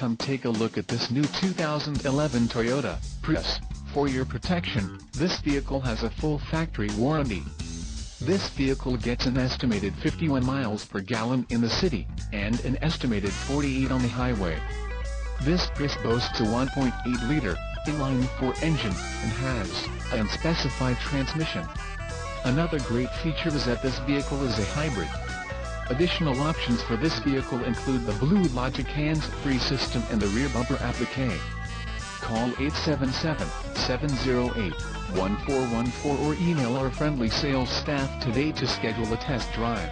come take a look at this new 2011 Toyota Prius. For your protection, this vehicle has a full factory warranty. This vehicle gets an estimated 51 miles per gallon in the city, and an estimated 48 on the highway. This Prius boasts a 1.8-liter, inline-four engine, and has an unspecified transmission. Another great feature is that this vehicle is a hybrid. Additional options for this vehicle include the Blue Logic hands-free system and the rear bumper applique. Call 877-708-1414 or email our friendly sales staff today to schedule a test drive.